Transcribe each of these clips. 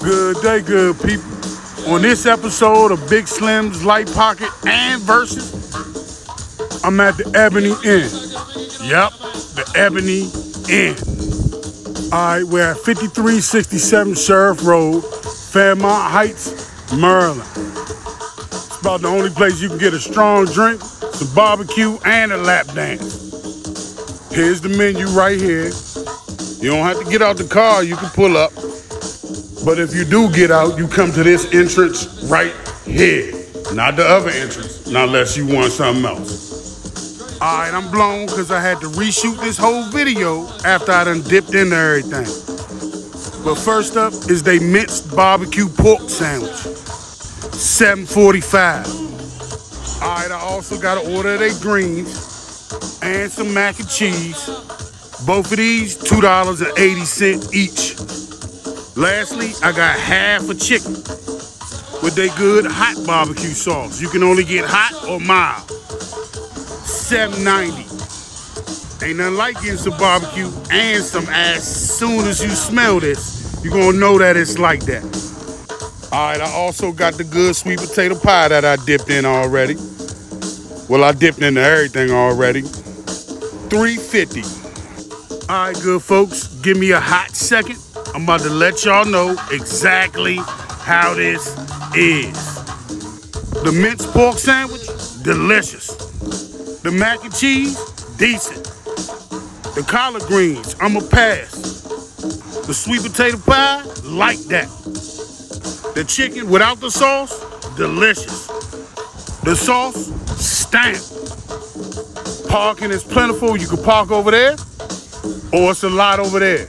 Good day, good people. On this episode of Big Schlim's Lite Pocket and Versus, I'm at the Ebony Inn. Yep, the Ebony Inn. All right, we're at 5367 Sheriff Road, Fairmount Heights, Maryland. It's about the only place you can get a strong drink, some barbecue, and a lap dance. Here's the menu right here. You don't have to get out the car, you can pull up. But if you do get out, you come to this entrance right here, not the other entrance, unless you want something else. All right, I'm blown because I had to reshoot this whole video after I done dipped into everything. But first up is they minced barbecue pork sandwich, 745. All right, I also got to order their greens and some mac and cheese. Both of these, $2.80 each. Lastly, I got half a chicken with their good hot barbecue sauce. You can only get hot or mild. 790. Ain't nothing like getting some barbecue and some ass. Soon as you smell this, you're gonna know that it's like that. All right, I also got the good sweet potato pie that I dipped in already. Well, I dipped into everything already. 350. All right, good folks, give me a hot second. I'm about to let y'all know exactly how this is. The minced pork sandwich, delicious. The mac and cheese, decent. The collard greens, I'm a pass. The sweet potato pie, like that. The chicken without the sauce, delicious. The sauce, stamp. Parking is plentiful. You can park over there, or it's a lot over there.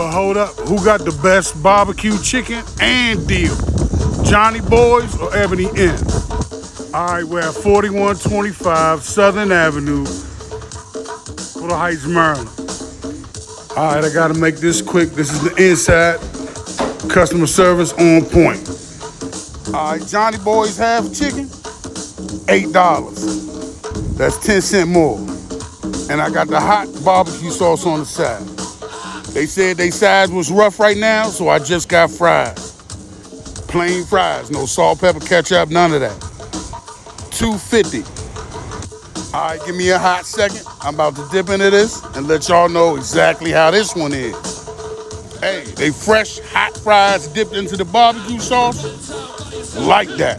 But hold up, who got the best barbecue chicken and deal? Johnny Boys or Ebony Inn? All right, we're at 4125 Southern Avenue, Little Heights, Maryland. All right, I gotta make this quick. This is the inside. Customer service on point. All right, Johnny Boys half chicken, $8. That's 10 cent more. And I got the hot barbecue sauce on the side. They said they size was rough right now, so I just got fries. Plain fries, no salt, pepper, ketchup, none of that. 250. All right, give me a hot second. I'm about to dip into this and let y'all know exactly how this one is. Hey, they fresh hot fries dipped into the barbecue sauce, like that.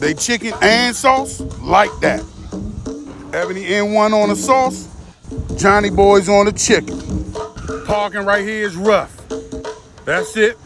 They chicken and sauce, like that. Ebony Inn won on the sauce, Johnny Boys on the chicken. Parking right here is rough. That's it.